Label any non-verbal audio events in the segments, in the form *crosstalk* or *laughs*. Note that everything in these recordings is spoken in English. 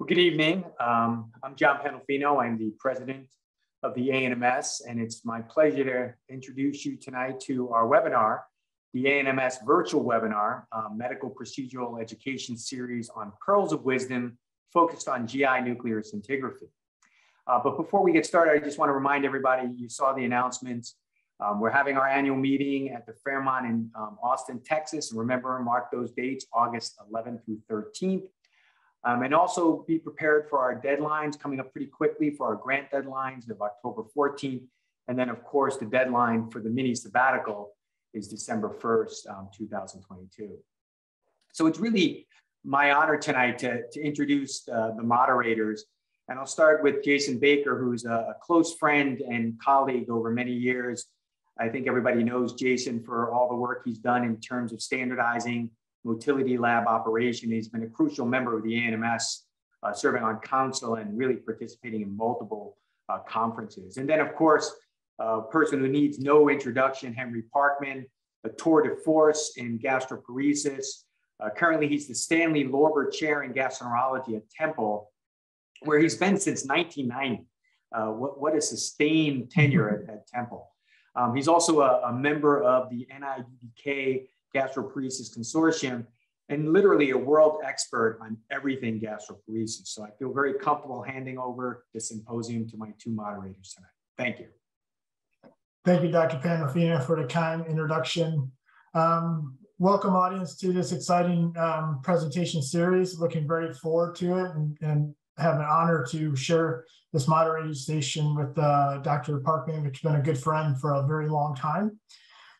Well, good evening. Um, I'm John Pandolfino. I'm the president of the ANMS, and it's my pleasure to introduce you tonight to our webinar, the ANMS virtual webinar, uh, Medical Procedural Education Series on Pearls of Wisdom, focused on GI nuclear scintigraphy. Uh, but before we get started, I just want to remind everybody, you saw the announcements. Um, we're having our annual meeting at the Fairmont in um, Austin, Texas. And remember, mark those dates, August 11th through 13th. Um, and also be prepared for our deadlines coming up pretty quickly for our grant deadlines of October 14th. And then of course, the deadline for the mini sabbatical is December 1st, um, 2022. So it's really my honor tonight to, to introduce uh, the moderators. And I'll start with Jason Baker, who's a, a close friend and colleague over many years. I think everybody knows Jason for all the work he's done in terms of standardizing motility lab operation. He's been a crucial member of the ANMS, uh, serving on council and really participating in multiple uh, conferences. And then, of course, a person who needs no introduction, Henry Parkman, a tour de force in gastroparesis. Uh, currently, he's the Stanley Lorber Chair in Gastroenterology at Temple, where he's been since 1990. Uh, what, what a sustained tenure at, at Temple. Um, he's also a, a, member of the NIDDK Gastroparesis Consortium and literally a world expert on everything gastroparesis. So I feel very comfortable handing over the symposium to my two moderators tonight. Thank you. Thank you, Dr. Pandolfino, for the kind introduction. Um, welcome, audience, to this exciting um, presentation series. Looking very forward to it and, and have an honor to share this moderating station with uh, Dr. Parkman, which has been a good friend for a very long time.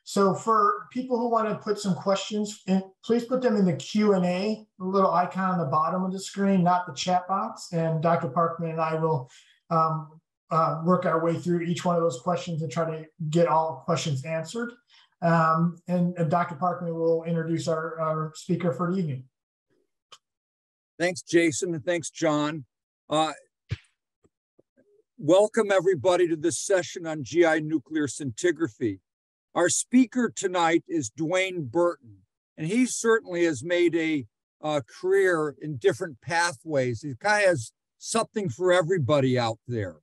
So for people who want to put some questions, in, please put them in the Q&A, the little icon on the bottom of the screen, not the chat box. And Dr. Parkman and I will um, uh, work our way through each one of those questions and try to get all questions answered. Um, and, and, Dr. Parkman will introduce our, our, speaker for the evening. Thanks, Jason, and thanks, John. Uh, welcome, everybody, to this session on GI nuclear scintigraphy. Our speaker tonight is Duane Burton, and he certainly has made a uh, career in different pathways. He kind of has something for everybody out there.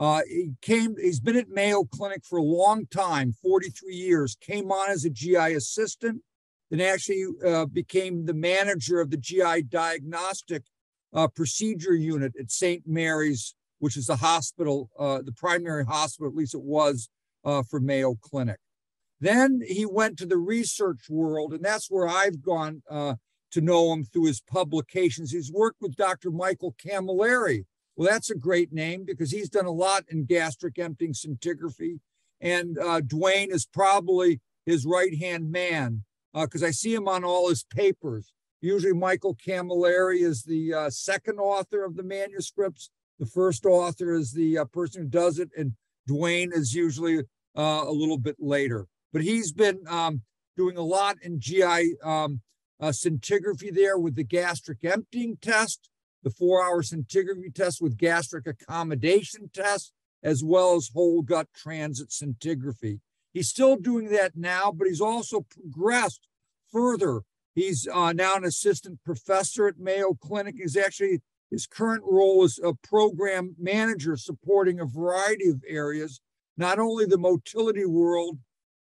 Uh, he came, he's been at Mayo Clinic for a long time, 43 years, came on as a GI assistant, then actually uh, became the manager of the GI diagnostic uh, procedure unit at St. Mary's, which is the hospital, uh, the primary hospital, at least it was for Mayo Clinic. Then he went to the research world, and that's where I've gone uh, to know him through his publications. He's worked with Dr. Michael Camilleri. Well, that's a great name because he's done a lot in gastric emptying scintigraphy. And uh, Duane is probably his right hand man because uh, I see him on all his papers. Usually, Michael Camilleri is the uh, second author of the manuscripts. The first author is the uh, person who does it, and Duane is usually uh, a little bit later but he's been um, doing a lot in GI um, uh, scintigraphy there with the gastric emptying test, the four hour scintigraphy test with gastric accommodation test, as well as whole gut transit scintigraphy. He's still doing that now, but he's also progressed further. He's uh, now an assistant professor at Mayo Clinic. He's actually, his current role is a program manager supporting a variety of areas, not only the motility world,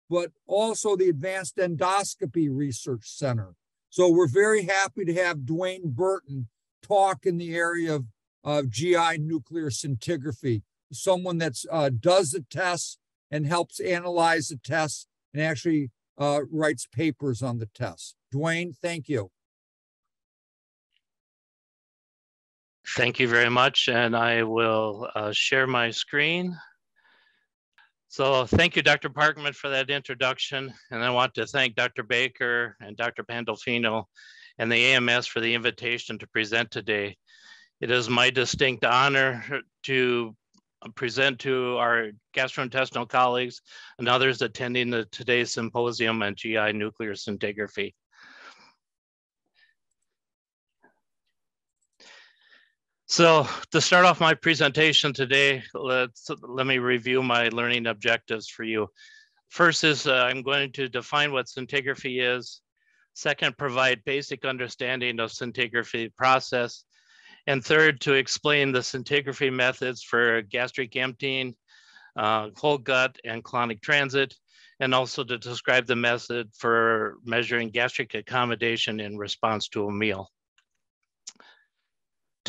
but also the Advanced Endoscopy Research Center. So we're very happy to have Duane Burton talk in the area of, of GI nuclear scintigraphy, someone that uh, does the tests and helps analyze the tests and actually uh, writes papers on the tests. Duane, thank you. Thank you very much. And I will uh, share my screen. So thank you, Dr. Parkman, for that introduction. And I want to thank Dr. Baker and Dr. Pandolfino and the AMS for the invitation to present today. It is my distinct honor to present to our gastrointestinal colleagues and others attending the today's symposium on GI nuclear scintigraphy. So to start off my presentation today, let's let me review my learning objectives for you. First is uh, I'm going to define what scintigraphy is. Second, provide basic understanding of scintigraphy process. And third, to explain the scintigraphy methods for gastric emptying, uh, whole gut and colonic transit, and also to describe the method for measuring gastric accommodation in response to a meal.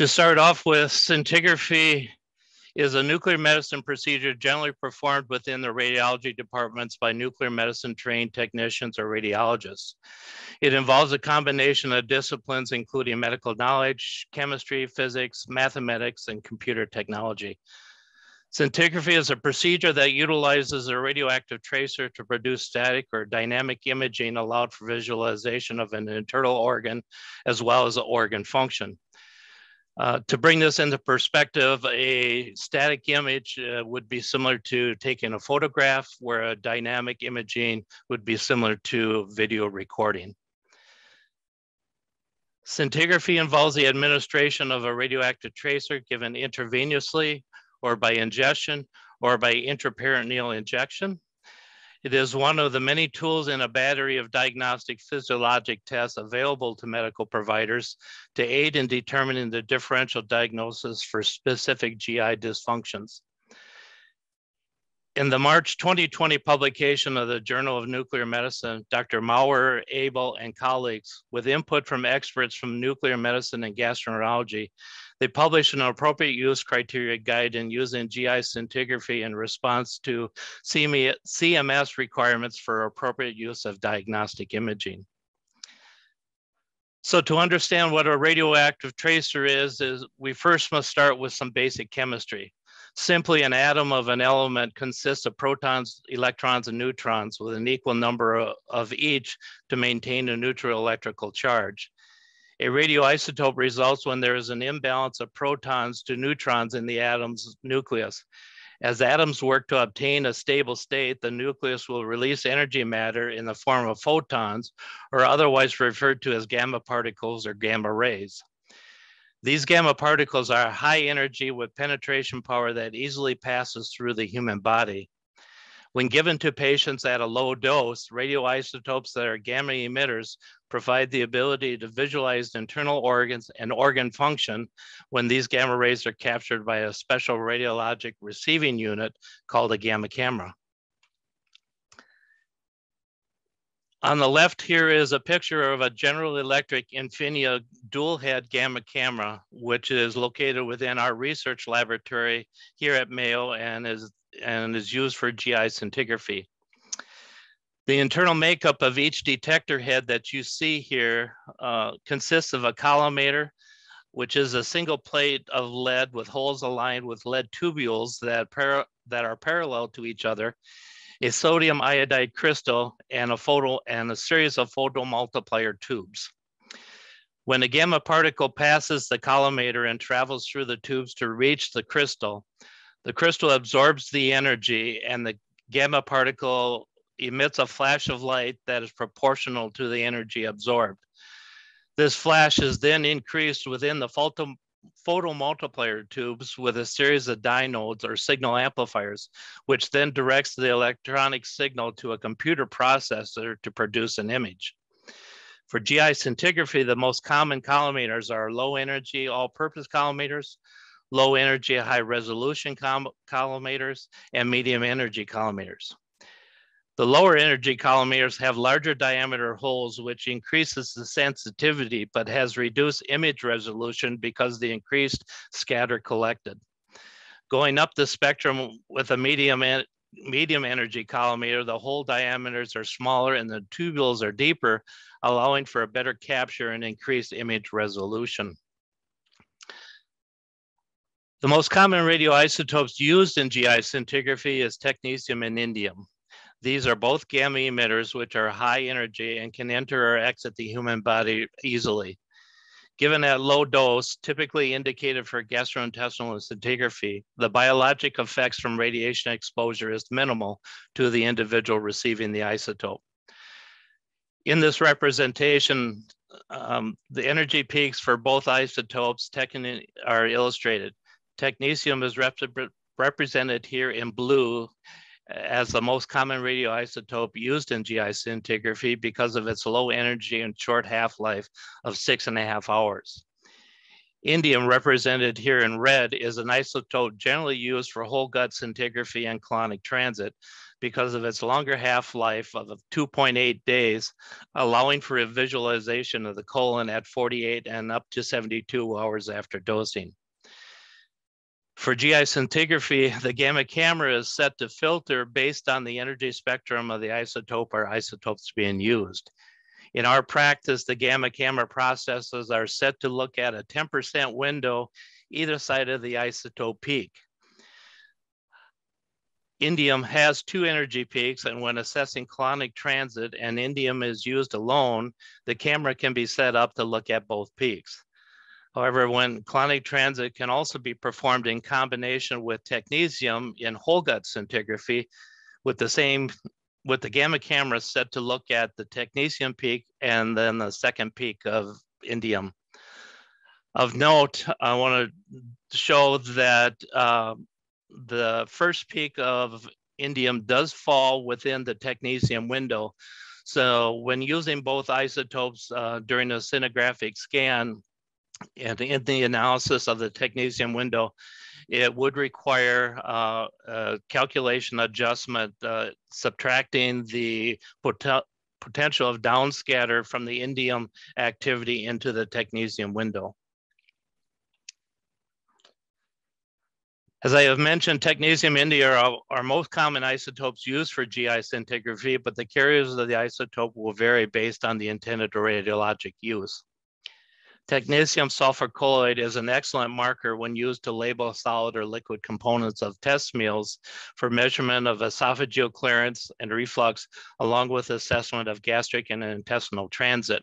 To start off with, scintigraphy is a nuclear medicine procedure generally performed within the radiology departments by nuclear medicine trained technicians or radiologists. It involves a combination of disciplines, including medical knowledge, chemistry, physics, mathematics, and computer technology. Scintigraphy is a procedure that utilizes a radioactive tracer to produce static or dynamic imaging allowed for visualization of an internal organ as well as the organ function. Uh, to bring this into perspective, a static image uh, would be similar to taking a photograph, where a dynamic imaging would be similar to video recording. Scintigraphy involves the administration of a radioactive tracer given intravenously or by ingestion or by intraperitoneal injection. It is one of the many tools in a battery of diagnostic physiologic tests available to medical providers to aid in determining the differential diagnosis for specific GI dysfunctions. In the March 2020 publication of the Journal of Nuclear Medicine, Dr. Maurer, Abel, and colleagues, with input from experts from nuclear medicine and gastroenterology, they published an appropriate use criteria guide in using GI scintigraphy in response to CMS requirements for appropriate use of diagnostic imaging. So to understand what a radioactive tracer is, is we first must start with some basic chemistry. Simply an atom of an element consists of protons, electrons, and neutrons with an equal number of, of each to maintain a neutral electrical charge. A radioisotope results when there is an imbalance of protons to neutrons in the atom's nucleus. As atoms work to obtain a stable state, the nucleus will release energy matter in the form of photons, or otherwise referred to as gamma particles or gamma rays. These gamma particles are high energy with penetration power that easily passes through the human body. When given to patients at a low dose, radioisotopes that are gamma emitters provide the ability to visualize internal organs and organ function when these gamma rays are captured by a special radiologic receiving unit called a gamma camera. On the left here is a picture of a General Electric Infinia dual head gamma camera, which is located within our research laboratory here at Mayo and is, and is used for GI scintigraphy. The internal makeup of each detector head that you see here uh, consists of a collimator, which is a single plate of lead with holes aligned with lead tubules that, that are parallel to each other, a sodium iodide crystal, and a photo and a series of photomultiplier tubes. When a gamma particle passes the collimator and travels through the tubes to reach the crystal, the crystal absorbs the energy and the gamma particle emits a flash of light that is proportional to the energy absorbed. This flash is then increased within the photo, photomultiplier tubes with a series of diodes or signal amplifiers, which then directs the electronic signal to a computer processor to produce an image. For GI scintigraphy, the most common collimators are low energy all-purpose collimators, low energy high resolution collimators, and medium energy collimators. The lower energy collimators have larger diameter holes, which increases the sensitivity, but has reduced image resolution because the increased scatter collected. Going up the spectrum with a medium, en medium energy collimator, the hole diameters are smaller and the tubules are deeper, allowing for a better capture and increased image resolution. The most common radioisotopes used in GI scintigraphy is technetium and indium. These are both gamma emitters, which are high energy and can enter or exit the human body easily. Given at low dose, typically indicated for gastrointestinal scintigraphy, the biologic effects from radiation exposure is minimal to the individual receiving the isotope. In this representation, um, the energy peaks for both isotopes are illustrated. Technetium is rep represented here in blue as the most common radioisotope used in GI scintigraphy because of its low energy and short half-life of six and a half hours. Indium represented here in red is an isotope generally used for whole gut scintigraphy and colonic transit because of its longer half-life of 2.8 days, allowing for a visualization of the colon at 48 and up to 72 hours after dosing. For GI scintigraphy, the gamma camera is set to filter based on the energy spectrum of the isotope or isotopes being used. In our practice, the gamma camera processes are set to look at a 10% window either side of the isotope peak. Indium has two energy peaks, and when assessing colonic transit and indium is used alone, the camera can be set up to look at both peaks. However, when colonic transit can also be performed in combination with technetium in whole gut scintigraphy with the same with the gamma camera set to look at the technetium peak and then the second peak of indium. Of note, I want to show that uh, the first peak of indium does fall within the technetium window. So when using both isotopes uh, during a scintigraphic scan and in the analysis of the technetium window, it would require uh, a calculation adjustment, uh, subtracting the pot potential of downscatter from the indium activity into the technetium window. As I have mentioned, technetium indium are our most common isotopes used for GI scintigraphy, but the carriers of the isotope will vary based on the intended radiologic use. Technetium sulfur colloid is an excellent marker when used to label solid or liquid components of test meals for measurement of esophageal clearance and reflux, along with assessment of gastric and intestinal transit.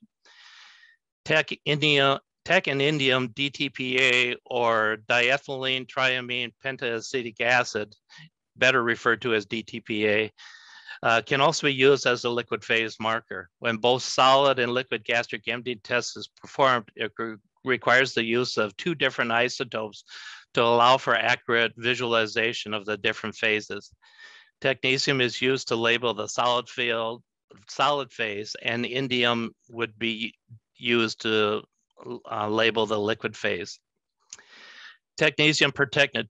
Tech, India, tech and indium DTPA or diethylene triamine pentaacetic acid, better referred to as DTPA, uh, can also be used as a liquid phase marker. When both solid and liquid gastric emptying test is performed, it re requires the use of two different isotopes to allow for accurate visualization of the different phases. Technetium is used to label the solid field, solid phase, and indium would be used to uh, label the liquid phase. Technetium pertechnet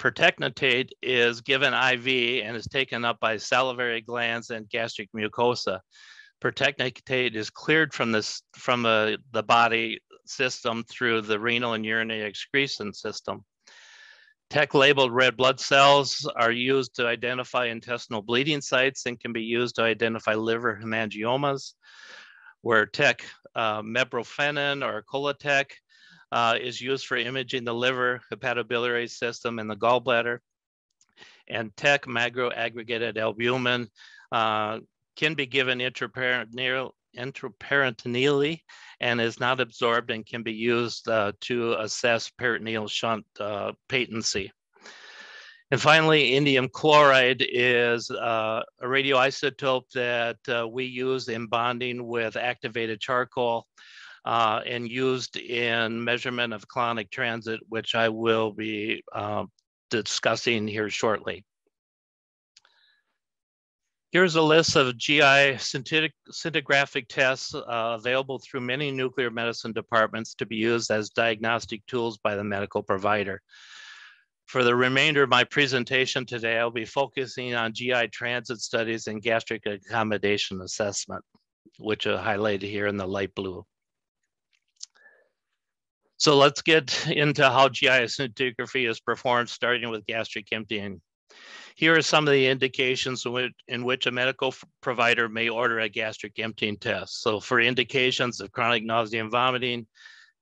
pertechnetate is given IV and is taken up by salivary glands and gastric mucosa. Pertechnetate is cleared from this from the, the body system through the renal and urinary excretion system. Tech labeled red blood cells are used to identify intestinal bleeding sites and can be used to identify liver hemangiomas, where tech uh, or Choletec uh, is used for imaging the liver, hepatobiliary system, and the gallbladder. And TEC, macroaggregated albumin, uh, can be given intraperitoneally and is not absorbed and can be used uh, to assess peritoneal shunt uh, patency. And finally, indium chloride is uh, a radioisotope that uh, we use in bonding with activated charcoal uh, and used in measurement of colonic transit, which I will be uh, discussing here shortly. Here's a list of GI scintigraphic tests uh, available through many nuclear medicine departments to be used as diagnostic tools by the medical provider. For the remainder of my presentation today, I'll be focusing on GI transit studies and gastric accommodation assessment, which are highlighted here in the light blue. So let's get into how GI scintigraphy is performed, starting with gastric emptying. Here are some of the indications in which, a medical provider may order a gastric emptying test. So for indications of chronic nausea and vomiting,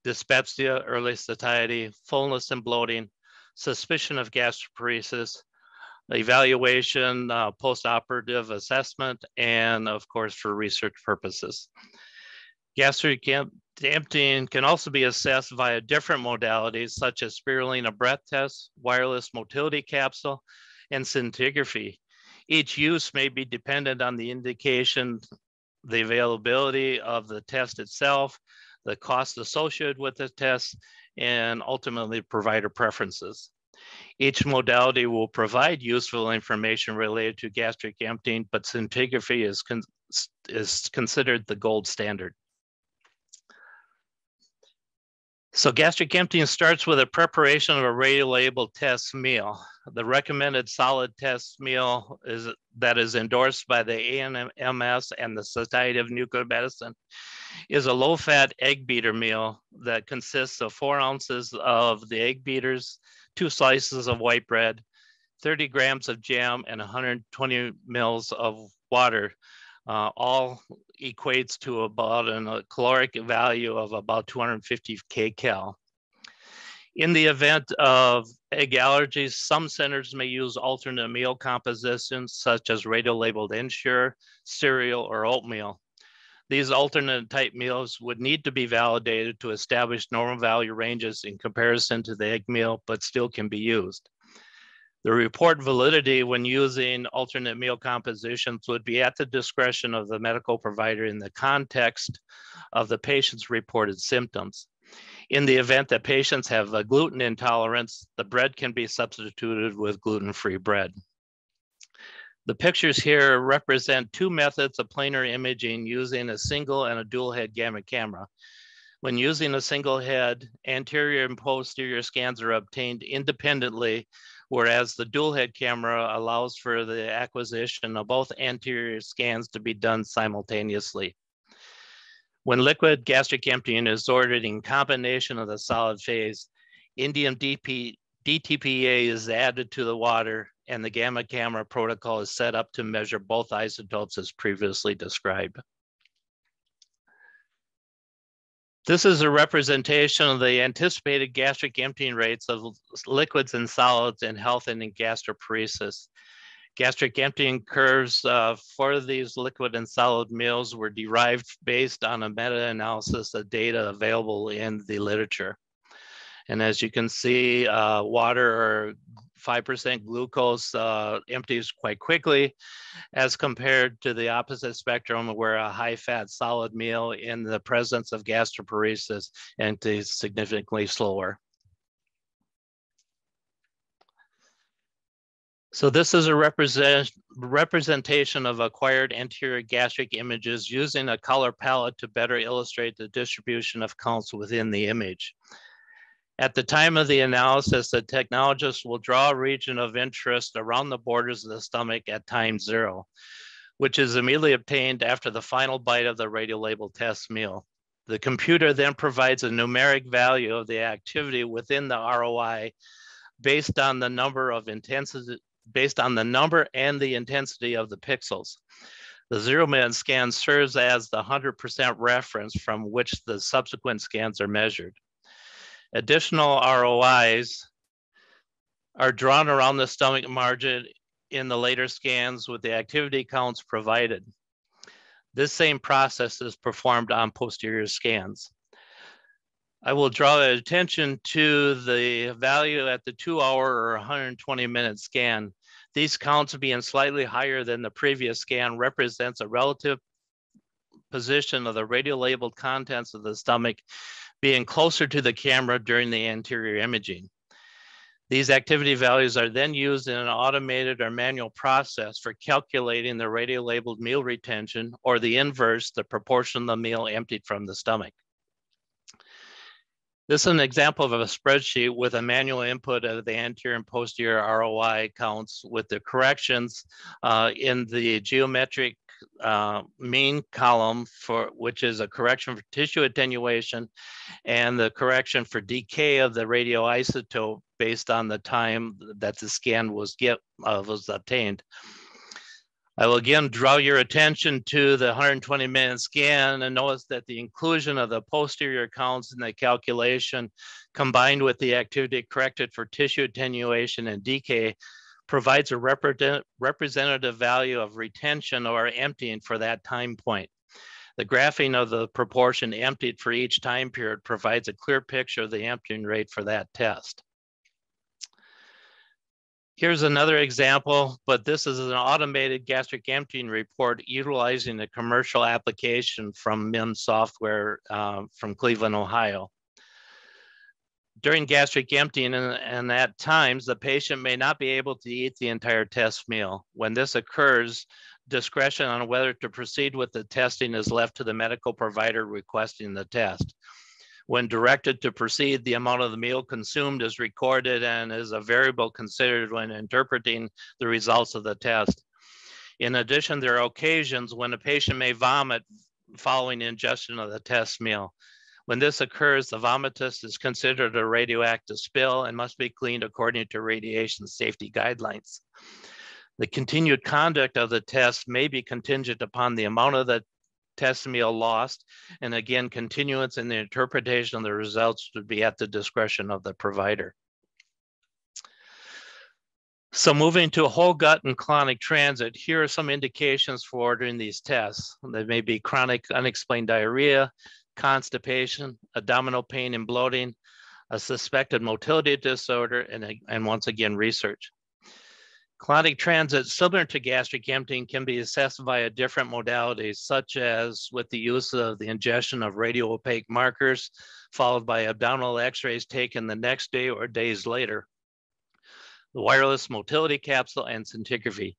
dyspepsia, early satiety, fullness and bloating, suspicion of gastroparesis, evaluation, uh, post-operative assessment, and of course for research purposes. Gastric emptying can also be assessed via different modalities such as spirulina breath test, wireless motility capsule, and scintigraphy. Each use may be dependent on the indication, the availability of the test itself, the cost associated with the test, and ultimately provider preferences. Each modality will provide useful information related to gastric emptying, but scintigraphy is, con is considered the gold standard. So gastric emptying starts with a preparation of a radio-labeled test meal. The recommended solid test meal is that is endorsed by the ANMS and the Society of Nuclear Medicine is a low-fat egg beater meal that consists of four ounces of the egg beaters, two slices of white bread, 30 grams of jam, and 120 mils of water uh, all equates to about a uh, caloric value of about 250 kcal. In the event of egg allergies, some centers may use alternate meal compositions such as radio-labeled Ensure, cereal, or oatmeal. These alternate type meals would need to be validated to establish normal value ranges in comparison to the egg meal, but still can be used. The report validity when using alternate meal compositions would be at the discretion of the medical provider in the context of the patient's reported symptoms. In the event that patients have a gluten intolerance, the bread can be substituted with gluten-free bread. The pictures here represent two methods of planar imaging using a single and a dual head gamma camera. When using a single head, anterior and posterior scans are obtained independently whereas the dual head camera allows for the acquisition of both anterior scans to be done simultaneously. When liquid gastric emptying is ordered in combination of the solid phase, indium DP, DTPA is added to the water and the gamma camera protocol is set up to measure both isotopes as previously described. This is a representation of the anticipated gastric emptying rates of liquids and solids in health and in gastroparesis. Gastric emptying curves uh, for these liquid and solid meals were derived based on a meta-analysis of data available in the literature. And as you can see, uh, water or 5% glucose uh, empties quite quickly as compared to the opposite spectrum where a high fat solid meal in the presence of gastroparesis empties significantly slower. So this is a represent, representation of acquired anterior gastric images using a color palette to better illustrate the distribution of counts within the image. At the time of the analysis, the technologist will draw a region of interest around the borders of the stomach at time zero, which is immediately obtained after the final bite of the radio-labeled test meal. The computer then provides a numeric value of the activity within the ROI based on the number of intensity, based on the number and the intensity of the pixels. The zero minute scan serves as the 100% reference from which the subsequent scans are measured. Additional ROIs are drawn around the stomach margin in the later scans with the activity counts provided. This same process is performed on posterior scans. I will draw attention to the value at the two hour or 120 minute scan. These counts being slightly higher than the previous scan represents a relative position of the radio labeled contents of the stomach being closer to the camera during the anterior imaging. These activity values are then used in an automated or manual process for calculating the radio labeled meal retention or the inverse, the proportion of the meal emptied from the stomach. This is an example of a spreadsheet with a manual input of the anterior and posterior ROI counts with the corrections uh, in the geometric uh, mean column for which is a correction for tissue attenuation and the correction for decay of the radioisotope based on the time that the scan was get uh, was obtained. I will again draw your attention to the 120 minute scan and notice that the inclusion of the posterior counts in the calculation combined with the activity corrected for tissue attenuation and decay provides a represent, representative value of retention or emptying for that time point. The graphing of the proportion emptied for each time period provides a clear picture of the emptying rate for that test. Here's another example, but this is an automated gastric emptying report utilizing a commercial application from MIM software uh, from Cleveland, Ohio during gastric emptying and, and at times the patient may not be able to eat the entire test meal. When this occurs, discretion on whether to proceed with the testing is left to the medical provider requesting the test. When directed to proceed, the amount of the meal consumed is recorded and is a variable considered when interpreting the results of the test. In addition, there are occasions when a patient may vomit following ingestion of the test meal. When this occurs, the vomitus is considered a radioactive spill and must be cleaned according to radiation safety guidelines. The continued conduct of the test may be contingent upon the amount of the test meal lost. And again, continuance in the interpretation of the results would be at the discretion of the provider. So moving to whole gut and colonic transit, here are some indications for ordering these tests. There may be chronic unexplained diarrhea, constipation, abdominal pain and bloating, a suspected motility disorder, and, and once again, research. Colonic transit, similar to gastric emptying, can be assessed via different modalities, such as with the use of the ingestion of radio-opaque markers, followed by abdominal x-rays taken the next day or days later. The wireless motility capsule and scintigraphy.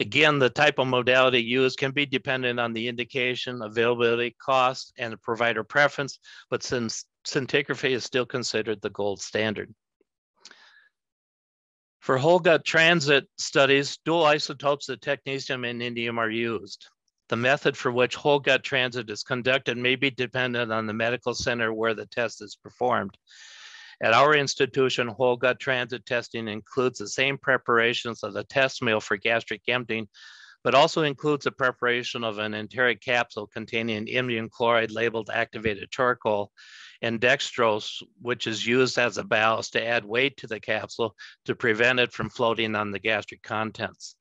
Again, the type of modality used can be dependent on the indication, availability, cost, and the provider preference, but since scintigraphy is still considered the gold standard. For whole gut transit studies, dual isotopes of technetium and indium are used. The method for which whole gut transit is conducted may be dependent on the medical center where the test is performed. At our institution, whole gut transit testing includes the same preparations of the test meal for gastric emptying, but also includes the preparation of an enteric capsule containing indium chloride labeled activated charcoal and dextrose, which is used as a ballast to add weight to the capsule to prevent it from floating on the gastric contents.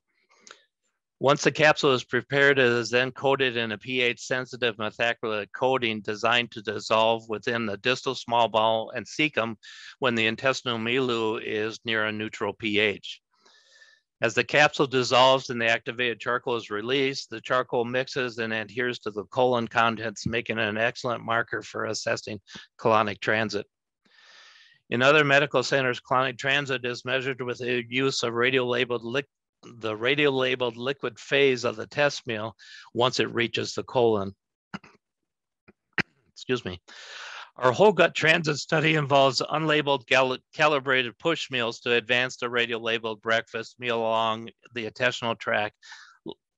Once the capsule is prepared, it is then coated in a pH-sensitive methacrylate coating designed to dissolve within the distal small bowel and cecum when the intestinal milieu is near a neutral pH. As the capsule dissolves and the activated charcoal is released, the charcoal mixes and adheres to the colon contents, making it an excellent marker for assessing colonic transit. In other medical centers, colonic transit is measured with the use of radio-labeled the radio labeled liquid phase of the test meal once it reaches the colon. *clears throat* Excuse me. Our whole gut transit study involves unlabeled calibrated push meals to advance the radio labeled breakfast meal along the intestinal tract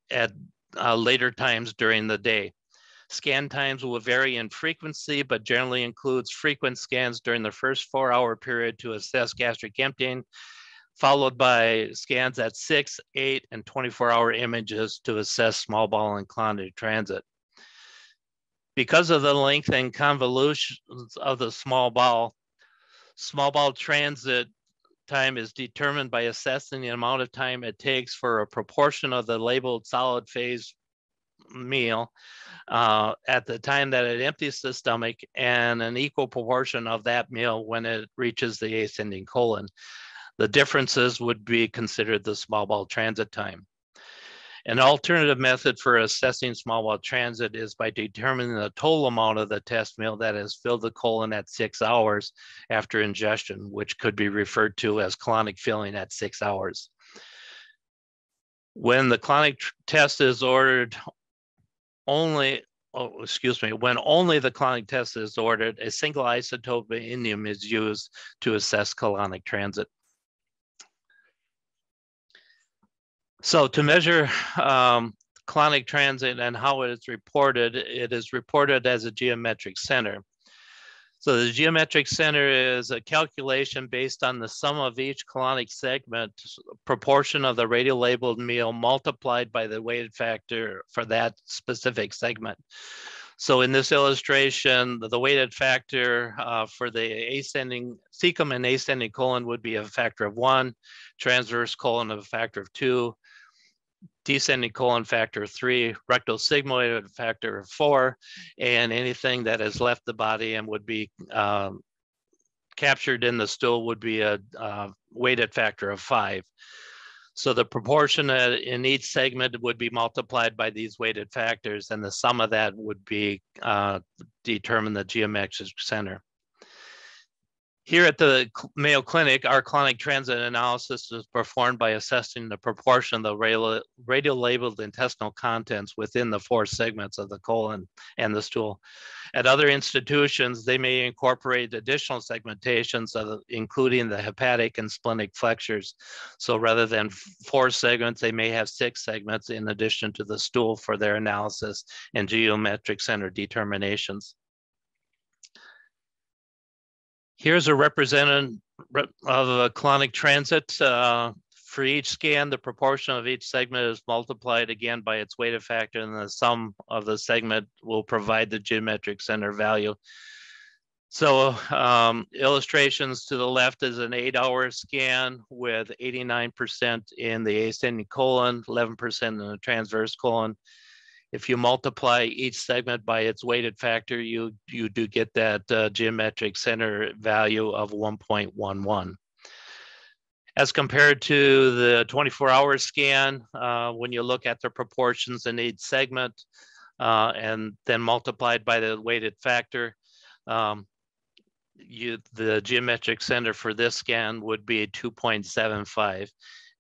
at uh, later times during the day. Scan times will vary in frequency, but generally includes frequent scans during the first four hour period to assess gastric emptying followed by scans at six, eight, and 24 hour images to assess small bowel and colonic transit. Because of the length and convolutions of the small bowel, small bowel transit time is determined by assessing the amount of time it takes for a proportion of the labeled solid phase meal uh, at the time that it empties the stomach and an equal proportion of that meal when it reaches the ascending colon. The differences would be considered the small bowel transit time. An alternative method for assessing small bowel transit is by determining the total amount of the test meal that has filled the colon at six hours after ingestion, which could be referred to as colonic filling at six hours. When the colonic test is ordered only, oh, excuse me, when only the colonic test is ordered, a single isotope indium is used to assess colonic transit. So to measure um, colonic transit and how it is reported, it is reported as a geometric center. So the geometric center is a calculation based on the sum of each colonic segment, proportion of the radio labeled meal multiplied by the weighted factor for that specific segment. So in this illustration, the, the weighted factor uh, for the ascending cecum and ascending colon would be a factor of one, transverse colon of a factor of two, descending colon factor three, rectal sigmoid factor four, and anything that has left the body and would be um, captured in the stool would be a, weighted factor of five. So the proportion in each segment would be multiplied by these weighted factors, and the sum of that would be uh, determine the geometric center. Here at the Mayo Clinic, our colonic transit analysis is performed by assessing the proportion of the radial, labeled intestinal contents within the four segments of the colon and the stool. At other institutions, they may incorporate additional segmentations, of, including the hepatic and splenic flexures. So rather than four segments, they may have six segments in addition to the stool for their analysis and geometric center determinations. Here's a representative of a colonic transit. Uh, for each scan, the proportion of each segment is multiplied again by its weighted factor, and the sum of the segment will provide the geometric center value. So um, illustrations to the left is an eight hour scan with 89% in the ascending colon, 11% in the transverse colon, if you multiply each segment by its weighted factor, you, you do get that uh, geometric center value of 1.11. As compared to the 24 hour scan, uh, when you look at the proportions in each segment uh, and then multiplied by the weighted factor, um, you, the geometric center for this scan would be 2.75.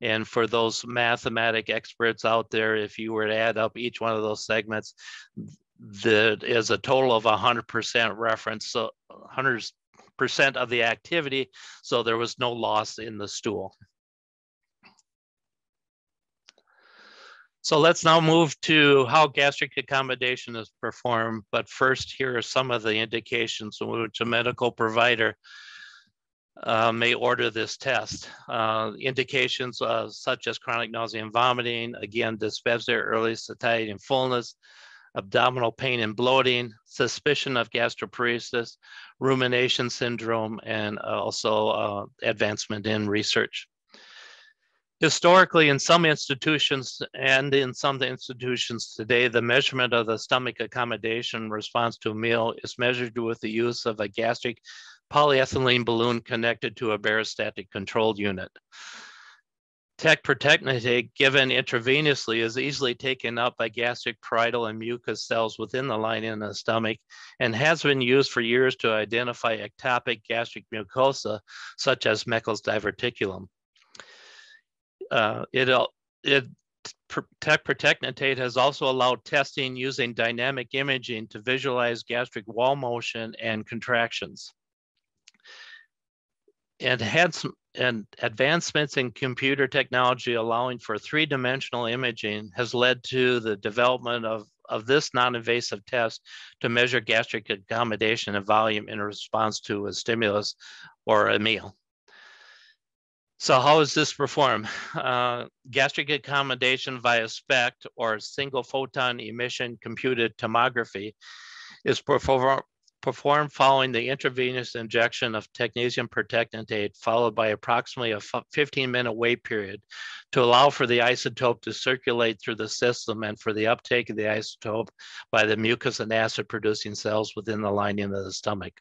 And for those mathematic experts out there, if you were to add up each one of those segments, that is a total of 100% reference, so 100% of the activity, so there was no loss in the stool. So let's now move to how gastric accommodation is performed. But first, here are some of the indications in which a medical provider uh, may order this test. Uh, indications uh, such as chronic nausea and vomiting, again, dyspepsia, early satiety and fullness, abdominal pain and bloating, suspicion of gastroparesis, rumination syndrome, and also uh, advancement in research. Historically, in some institutions and in some institutions today, the measurement of the stomach accommodation response to a meal is measured with the use of a gastric polyethylene balloon connected to a barostatic control unit. Tech pertechnetate given intravenously is easily taken up by gastric parietal and mucus cells within the lining of the stomach and has been used for years to identify ectopic gastric mucosa such as Meckel's diverticulum. Uh, it, it Tech pertechnetate has also allowed testing using dynamic imaging to visualize gastric wall motion and contractions some and advancements in computer technology allowing for three-dimensional imaging has led to the development of, of this non-invasive test to measure gastric accommodation and volume in response to a stimulus or a meal. So how is this performed? Uh, gastric accommodation via SPECT or single photon emission computed tomography is performed performed following the intravenous injection of technetium pertechnetate, followed by approximately a 15 minute wait period to allow for the isotope to circulate through the system and for the uptake of the isotope by the mucus and acid producing cells within the lining of the stomach.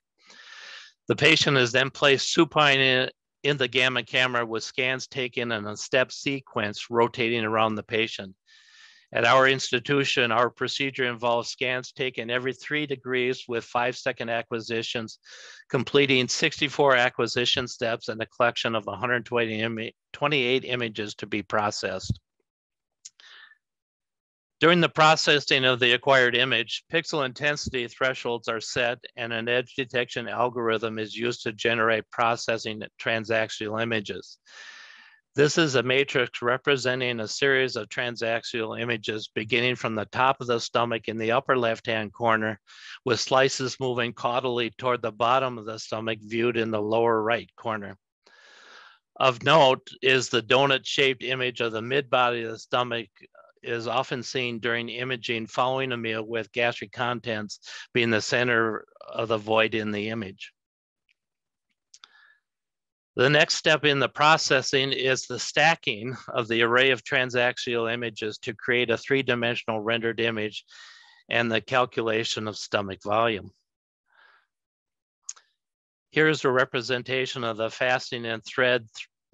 The patient is then placed supine in, in the gamma camera with scans taken in a step sequence rotating around the patient. At our institution, our procedure involves scans taken every three degrees with five second acquisitions, completing 64 acquisition steps and a collection of 128 Im images to be processed. During the processing of the acquired image, pixel intensity thresholds are set and an edge detection algorithm is used to generate processing transaxial images. This is a matrix representing a series of transaxial images beginning from the top of the stomach in the upper left-hand corner, with slices moving caudally toward the bottom of the stomach viewed in the lower right corner. Of note is the donut-shaped image of the mid-body of the stomach is often seen during imaging following a meal with gastric contents being the center of the void in the image. The next step in the processing is the stacking of the array of transaxial images to create a three-dimensional rendered image and the calculation of stomach volume. Here's a representation of the fasting and thread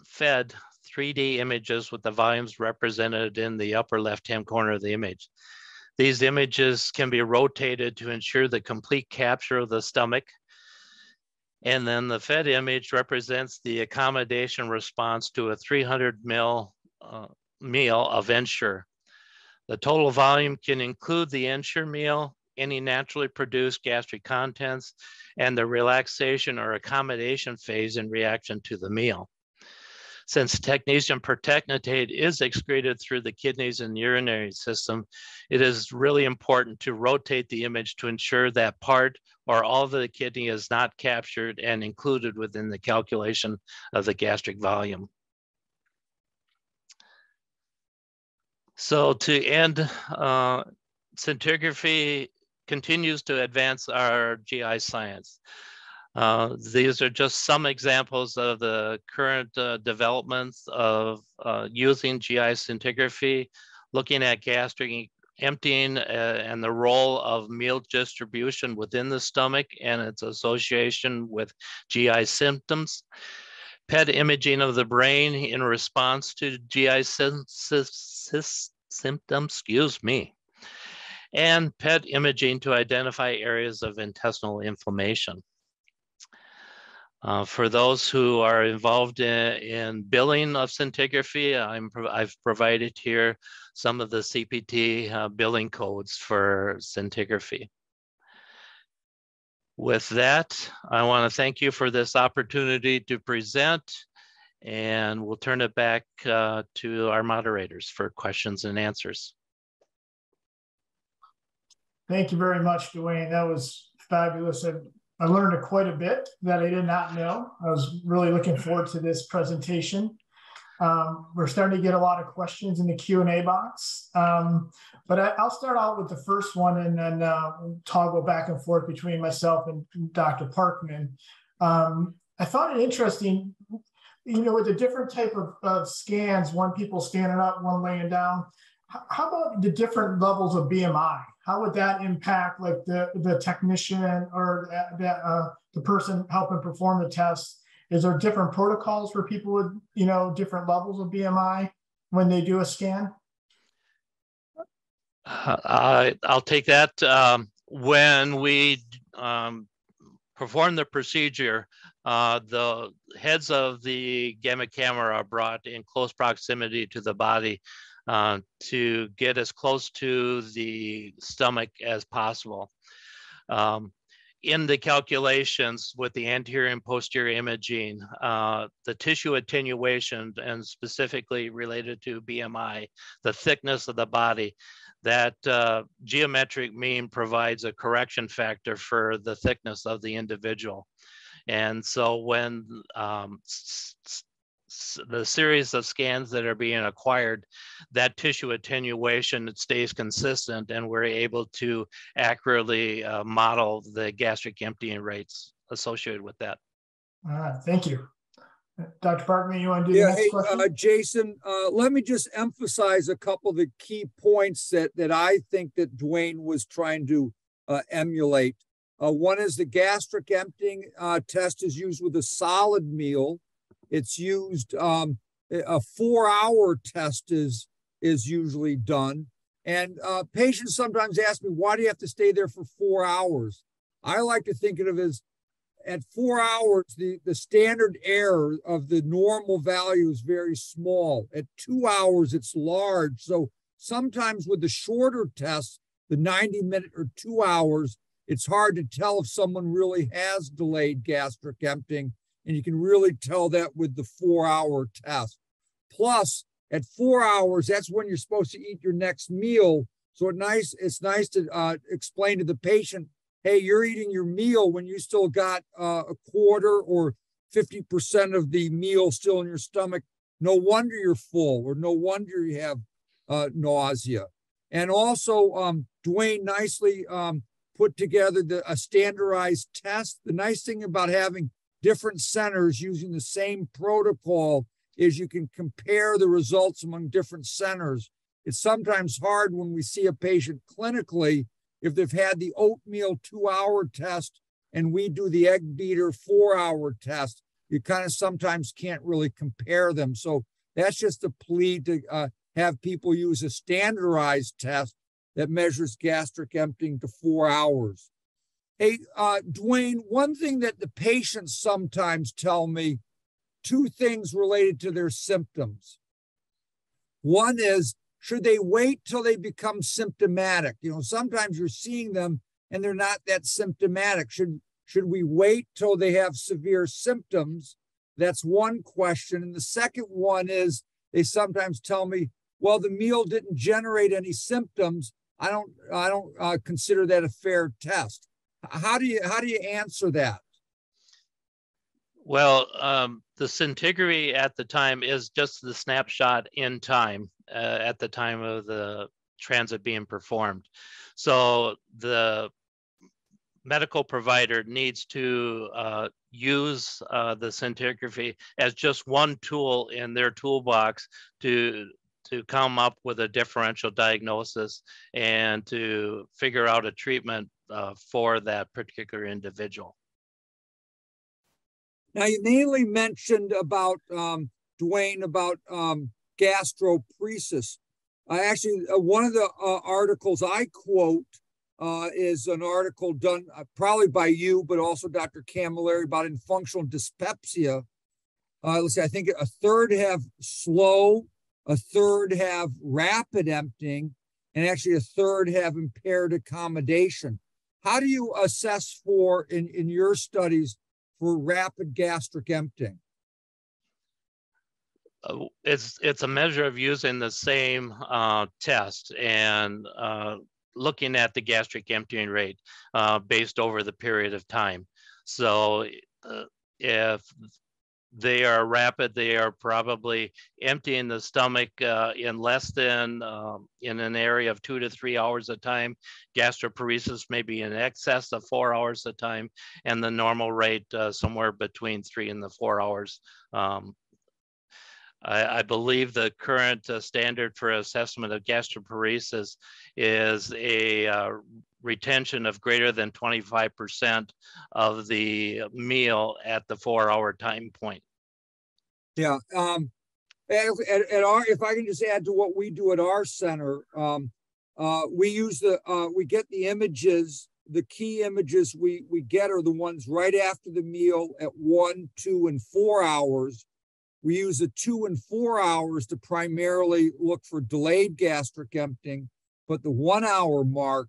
fed 3D images with the volumes represented in the upper left-hand corner of the image. These images can be rotated to ensure the complete capture of the stomach And then the fed image represents the accommodation response to a 300 mil uh, meal of Ensure. The total volume can include the Ensure meal, any naturally produced gastric contents, and the relaxation or accommodation phase in reaction to the meal. Since technetium pertechnetate is excreted through the kidneys and urinary system, it is really important to rotate the image to ensure that part or all of the kidney is not captured and included within the calculation of the gastric volume. So to end, uh, continues to advance our GI science. Uh, these are just some examples of the current uh, developments of uh, using GI scintigraphy, looking at gastric emptying uh, and the role of meal distribution within the stomach and its association with GI symptoms. PET imaging of the brain in response to GI symptoms, excuse me, and PET imaging to identify areas of intestinal inflammation. Uh, for those who are involved in, in billing of scintigraphy, I'm, I've provided here some of the CPT uh, billing codes for scintigraphy. With that, I want to thank you for this opportunity to present, and we'll turn it back uh, to our moderators for questions and answers. Thank you very much, Duane. That was fabulous. And I learned quite a bit that I did not know. I was really looking forward to this presentation. Um, we're starting to get a lot of questions in the Q&A box. Um, but I, will start out with the first one and then uh, toggle back and forth between myself and Dr. Parkman. Um, I found it interesting, you know, with the different type of, of scans, one people standing up, one laying down. How about the different levels of BMI? How would that impact like the the technician or the, uh, the person helping perform the test? Is there different protocols for people with you know different levels of BMI when they do a scan? Uh, I'll take that. Um, when we um, perform the procedure, uh, the heads of the gamma camera are brought in close proximity to the body uh, to get as close to the stomach as possible. Um, in the calculations with the anterior and posterior imaging, uh, the tissue attenuation and specifically related to BMI, the thickness of the body, that uh, geometric mean provides a correction factor for the thickness of the individual. And so when um, the series of scans that are being acquired, that tissue attenuation stays consistent and we're able to accurately uh, model the gastric emptying rates associated with that. All right, thank you. Dr. Parkman, you want to do yeah, the next hey, question? Uh, Jason, uh, let me just emphasize a couple of the key points that, that I think that Duane was trying to uh, emulate. Uh, one is the gastric emptying uh, test is used with a solid meal. It's used. Um, a four-hour test is is usually done, and uh, patients sometimes ask me, "Why do you have to stay there for four hours?" I like to think of it as at four hours, the, the standard error of the normal value is very small. At two hours, it's large. So sometimes with the shorter tests, the 90 minute or two hours, it's hard to tell if someone really has delayed gastric emptying and you can really tell that with the four hour test. Plus, at four hours, that's when you're supposed to eat your next meal. So it's nice, it's nice to uh, explain to the patient, hey, you're eating your meal when you still got uh, a quarter or 50% of the meal still in your stomach. No wonder you're full, or no wonder you have uh, nausea. And also, um, Duane nicely um, put together the, a standardized test. The nice thing about having different centers using the same protocol is you can compare the results among different centers. It's sometimes hard when we see a patient clinically if they've had the oatmeal two hour test and we do the egg beater four hour test. You kind of sometimes can't really compare them. So that's just a plea to uh, have people use a standardized test that measures gastric emptying to four hours. Hey, uh, Duane, one thing that the patients sometimes tell me, two things related to their symptoms. One is, should they wait till they become symptomatic? You know, sometimes you're seeing them and they're not that symptomatic. Should should we wait till they have severe symptoms? That's one question. And the second one is they sometimes tell me, well, the meal didn't generate any symptoms. I don't I don't uh, consider that a fair test. How do you how do you answer that? Well, um, the scintigraphy at the time is just the snapshot in time uh, at the time of the transit being performed. So the medical provider needs to uh, use uh, the scintigraphy as just one tool in their toolbox to to come up with a differential diagnosis and to figure out a treatment uh, for that particular individual. Now, you mainly mentioned about um, Duane about um, gastroparesis. Actually, uh, one of the uh, articles I quote uh, is an article done uh, probably by you, but also Dr. Camilleri about in functional dyspepsia. Uh, let's see, I think a third have slow, a third have rapid emptying, and actually a third have impaired accommodation. How do you assess for in, in your studies for rapid gastric emptying? Uh, it's it's a measure of using the same uh, test and uh, looking at the gastric emptying rate uh, based over the period of time. So uh, if they are rapid. They are probably emptying the stomach uh, in less than um, in an area of two to three hours a time. Gastroparesis may be in excess of four hours a time, and the normal rate uh, somewhere between three and the four hours. Um, I, I, believe the current uh, standard for assessment of gastroparesis is a uh, retention of greater than 25% of the meal at the four hour time point. Yeah. Um, at, at, our, if I can just add to what we do at our center, um, uh, we use the, uh, we get the images, the key images we, we get are the ones right after the meal at one, two, and four hours. We use the two and four hours to primarily look for delayed gastric emptying, but the one hour mark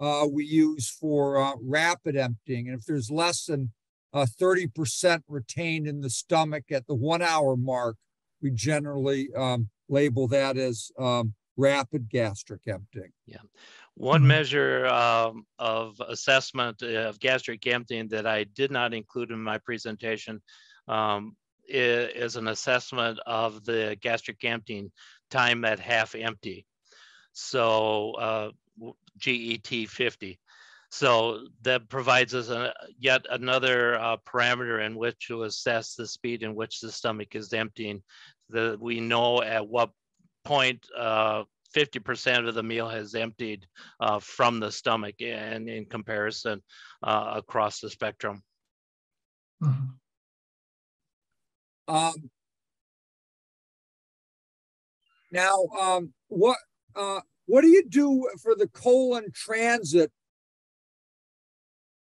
uh, we use for uh, rapid emptying. And if there's less than uh, 30% retained in the stomach at the one hour mark, we generally um, label that as um, rapid gastric emptying. Yeah. One mm-hmm. measure um, of assessment of gastric emptying that I did not include in my presentation um, is, is, an assessment of the gastric emptying time at half empty. So uh, GET 50. So that provides us a, yet another uh, parameter in which to assess the speed in which the stomach is emptying. That we know at what point 50% uh, of the meal has emptied uh, from the stomach and in comparison uh, across the spectrum. Mm-hmm. Um, now, um, what uh, what do you do for the colon transit?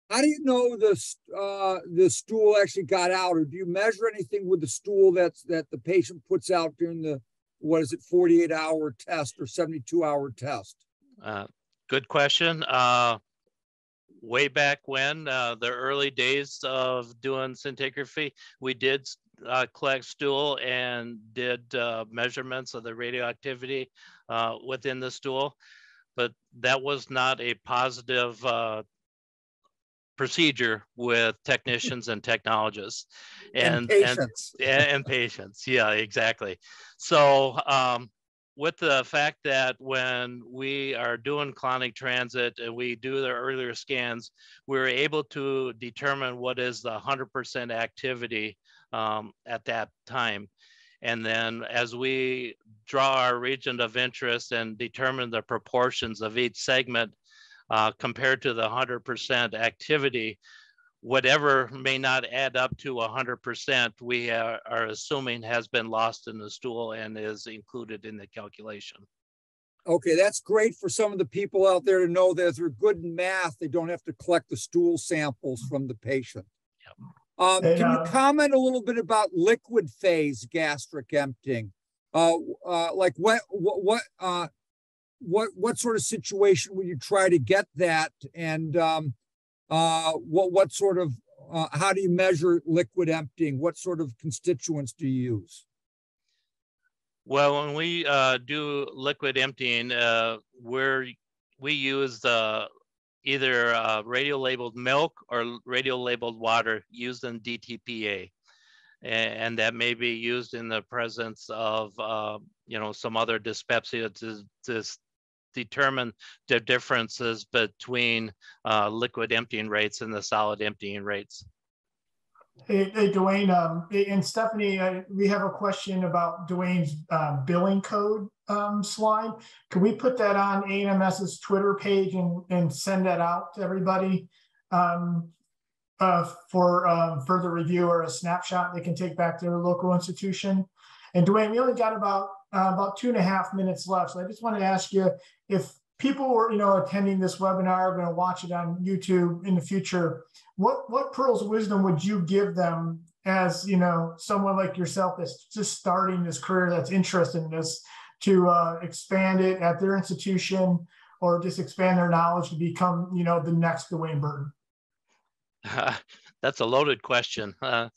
How do you know the uh, the stool actually got out, or do you measure anything with the stool that's that the patient puts out during the what is it, 48 hour test or 72 hour test? Uh, good question. Uh, way back when, uh, the early days of doing scintigraphy, we did uh, collect stool and did uh, measurements of the radioactivity uh, within the stool, but that was not a positive uh, procedure with technicians and technologists. And, and patients. And, and, patients. Yeah exactly. So um, with the fact that when we are doing colonic transit and we do the earlier scans we're able to determine what is the 100% activity um, at that time. And then as we draw our region of interest and determine the proportions of each segment uh, compared to the 100% activity, whatever may not add up to 100%, we are, are, assuming has been lost in the stool and is included in the calculation. Okay, that's great for some of the people out there to know that if they're good in math, they don't have to collect the stool samples from the patient. Um, Hey, can you uh, comment a little bit about liquid phase gastric emptying? Uh, uh, like what, what, what, uh, what, what sort of situation would you try to get that? And um, uh, what, what sort of, uh, how do you measure liquid emptying? What sort of constituents do you use? Well, when we uh, do liquid emptying, uh, we're we use the either uh, radio labeled milk or radio labeled water used in DTPA, A- and, that may be used in the presence of uh, you know some other dyspepsia determine the differences between uh, liquid emptying rates and the solid emptying rates. Hey, hey, Duane, um, and Stephanie, uh, we have a question about Duane's, uh, billing code, um, slide. Can we put that on ANMS's Twitter page and, and send that out to everybody? Um, uh, for, um, further review or a snapshot they can take back to their local institution? And Duane, we only got about, uh, about two and a half minutes left. So I just wanted to ask you if people were, you know, attending this webinar, are going to watch it on YouTube in the future, what what pearls of wisdom would you give them as you know someone like yourself that's just starting this career that's interested in this to uh, expand it at their institution or just expand their knowledge to become you know the next Duane Burton? *laughs* That's a loaded question. Uh,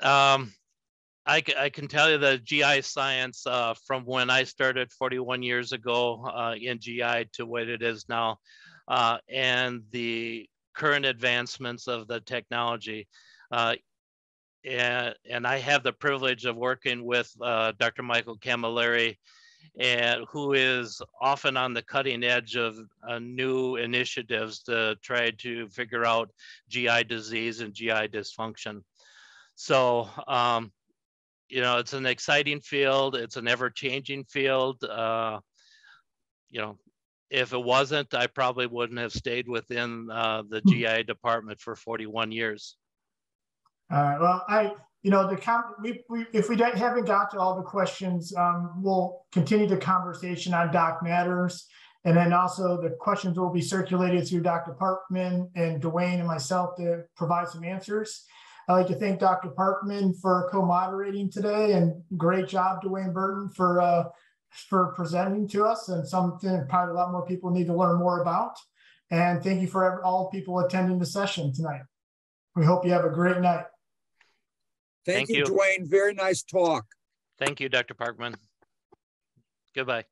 uh, um, I, I can tell you that GI science uh, from when I started 41 years ago uh, in GI to what it is now, uh, and the current advancements of the technology. Uh, and, and I have the privilege of working with uh, Dr. Michael Camilleri, and who is often on the cutting edge of uh, new initiatives to try to figure out GI disease and GI dysfunction. So, um, you know, it's an exciting field. It's an ever-changing field. Uh, you know, if it wasn't, I probably wouldn't have stayed within uh, the GI department for 41 years. All right. Well, I, you know, the com- we, we if we don't, haven't got to all the questions, um, we'll continue the conversation on Doc Matters. And then also the questions will be circulated through Dr. Parkman and Dwayne and myself to provide some answers. I'd like to thank Dr. Parkman for co-moderating today and great job, Duane Burton, for uh, for presenting to us and something probably a lot more people need to learn more about. And thank you for all people attending the session tonight. We hope you have a great night. Thank, Thank you, you. Duane. Very nice talk. Thank you, Dr. Parkman. Goodbye.